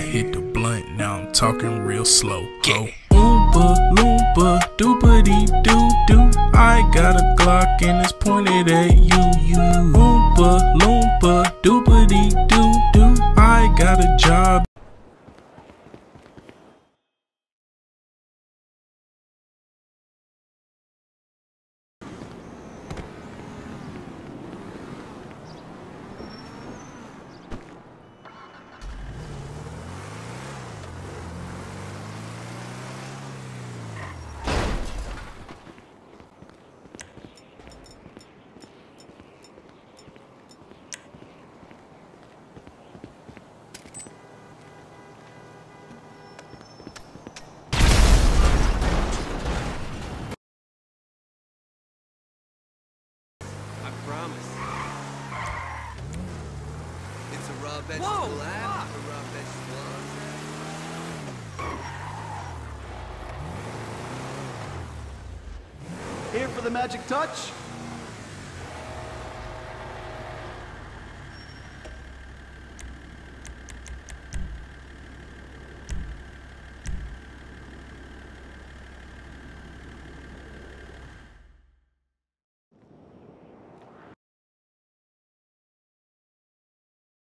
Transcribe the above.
hit the blunt, now I'm talking real slow. Go. Oh. Oompa loompa doopity doo doo. I got a Glock and it's pointed at you. You oompa Whoa, app. A raw vegetable Here for the magic touch?